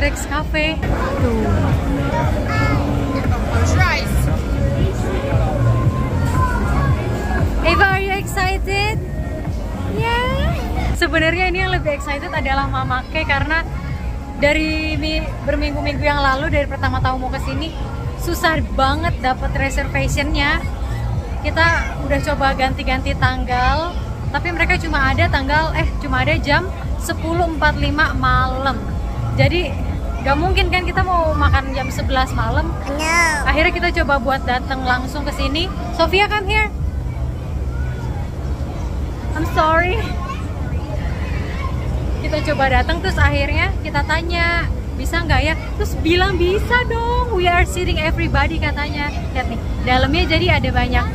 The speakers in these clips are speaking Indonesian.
T-Rex Cafe. Tuh. Eva, are you excited? Yeah. Sebenarnya ini yang lebih excited adalah Mama Ke karena dari mi- berminggu-minggu yang lalu dari pertama tahu mau ke sini susah banget dapat reservationnya. Kita udah coba ganti-ganti tanggal, tapi mereka cuma ada tanggal eh cuma ada jam 10.45 malam. Jadi gak mungkin kan kita mau makan jam 11 malam. No. Akhirnya kita coba buat datang langsung ke sini. Sofia come here. I'm sorry. Kita coba datang terus akhirnya kita tanya bisa nggak ya? Terus bilang bisa dong. We are sitting everybody katanya. Lihat nih, dalamnya jadi ada banyak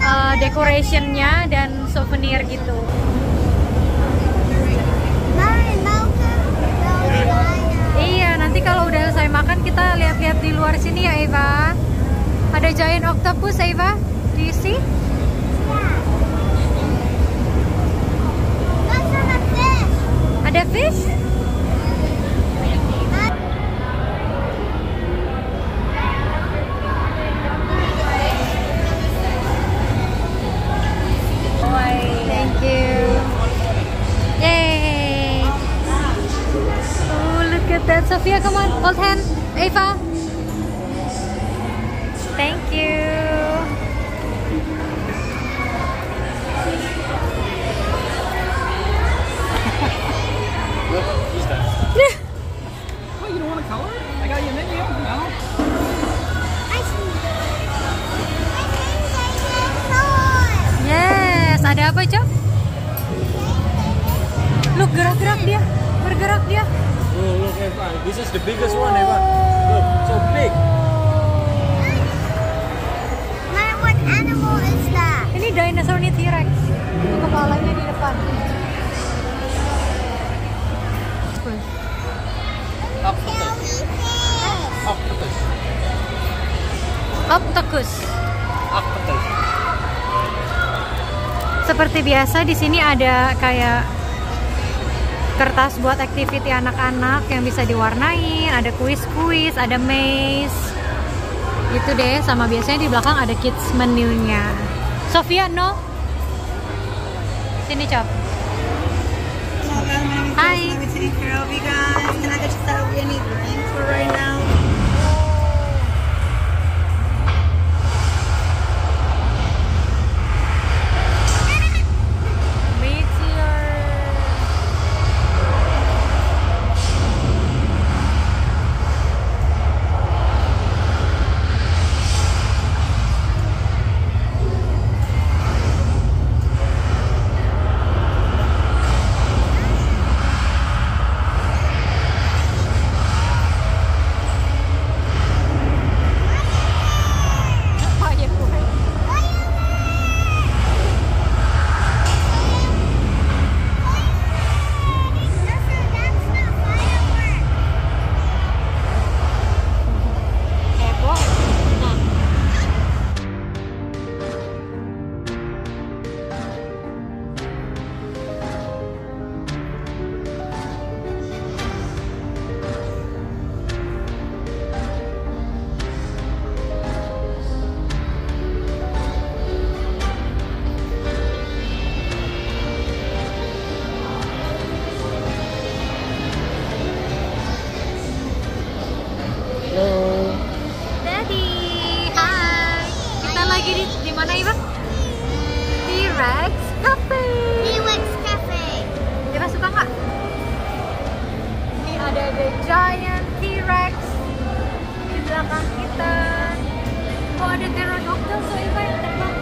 uh, decorationnya dan souvenir gitu. Selesai makan kita lihat-lihat di luar sini ya Eva. Ada giant octopus Eva. A fish. Ada fish? Thank you. Sophia, come on. Hold hand. Eva. Ini dinosaur nih T-Rex. Ini kepalanya di depan. Octopus. Octopus. Octopus. Octopus. Seperti biasa di sini ada kayak kertas buat activity anak-anak yang bisa diwarnain, ada kuis-kuis, ada maze. Gitu deh, sama biasanya di belakang ada kids menunya. Sofia, no? Sini, Cop. Hi. Di di mana, Iva? T-Rex Cafe. Felix Cafe. Iva suka nggak? Ini ada the giant T-Rex di belakang kita. Oh ada pterodactyl, so Iva yang terbang.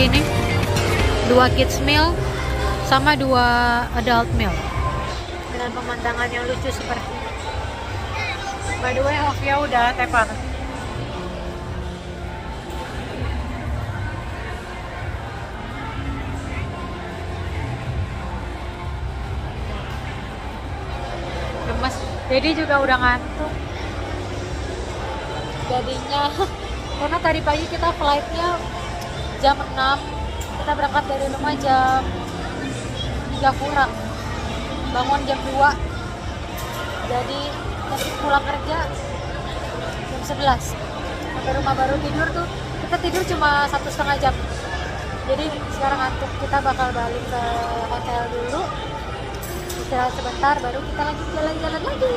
Segini. Dua kids meal sama dua adult meal. Dengan pemandangan yang lucu seperti ini. By the way, Ovia udah tepar. Gemes. Jadi juga udah ngantuk. Jadinya karena tadi pagi kita flightnya jam 6 kita berangkat dari rumah jam 3 kurang. Bangun jam 2 jadi nanti pulang kerja jam 11 sampai rumah baru tidur tuh kita tidur cuma satu setengah jam. Jadi sekarang ngantuk kita bakal balik ke hotel dulu. Istirahat sebentar baru kita lanjut jalan-jalan lagi